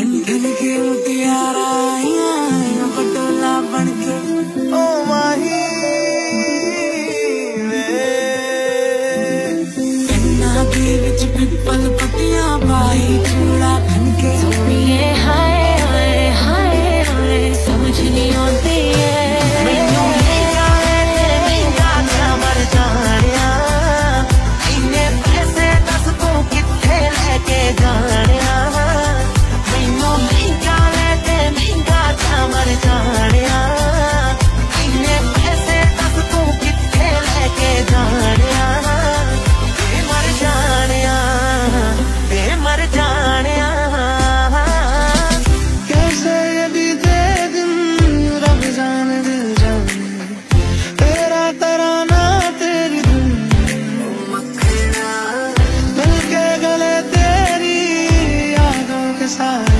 अंठल के मुटियारा पटोला बन के। ओ माही वे। बिच पिपल desire